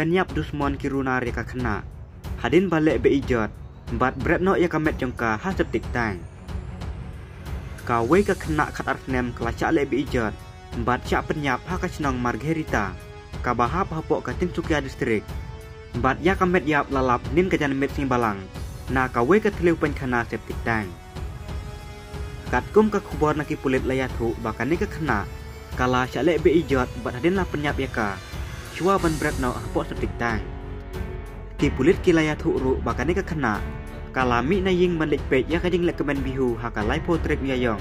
penyap dusmon kiruna reka kena. Hadin balik be ijot, bat bret no ya kamet jongka hasep tik tang. Kawe ke kena kat artnem kelacak le be ijot, bat cak penyap haka senang Margarita. Kabahap hapok ke Tinsukia distrik. Bat ya kamet yap lalap nin kajan met sing balang. Na kawe ke teliu pen kena septik tang. Kat kum ke kubor naki pulit layatu bahkan ni ke kena. Kala syalek be ijot bat hadin lah penyap ya ka. Chua ban bret no hapok septik tang. Ki pulit ki layatu ru bahkan ni ke kena. Kala mi na ying man lek pek ya kajing lek kemen bihu haka lai potret ya yong.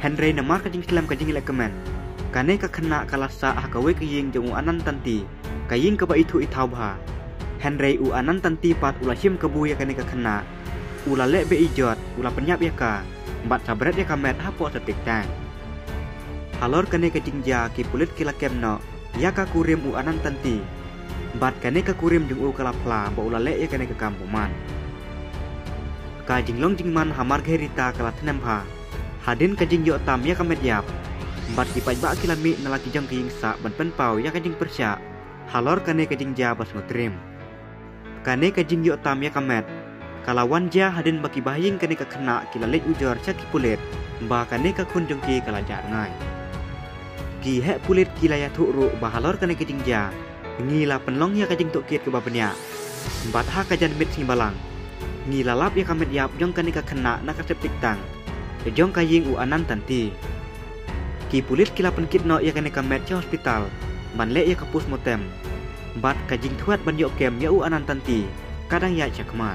Henry namar kajing selam kajing lek kemen. Kane ka kena kala sa haka we kajing jong anan tanti. Kaying ka ba itu itau bah. Henry u anan tanti pat ula shim kebu ya kane ka kena. Ula lek be ijot, ula penyap ya ka bat sabret ya kamet hapo setik tang. Halor kane ke jingja ki pulit kila kemno, ya ka kurim u anan tanti. Bat kane ke kurim jung u kalapla ba ulale ya kane ke kampuman. Ka jinglong jingman hamar gerita kala tenempa. Hadin ke jingyo tam ya kamet yap. Bat ki pajba kilami nalaki jang ki sa ban pen pau ya ka jing persya. Halor kane ke jingja bas ngutrim. Kane ke jingyo tam ya kamet Kalawan ja hadin baki bahing kene ka kena kila lek ujor caki pulit ba kane ka kunjung ki kala jar ngai ki he pulit kila ya thuru ba halor kane kijing ja. Ngila penlong ya kajing tok kiet ke babnya bat ha kajan mit sing balang. Ngila lap ya kamet yap jong kane ka kena na ka septik tang. Jong kaying u anan tanti ki pulit kila penkit no ya kane kamet cha hospital. Ban le ya kapus motem bat kajing thuat ban yo kem ya u anan tanti kadang ya cakmat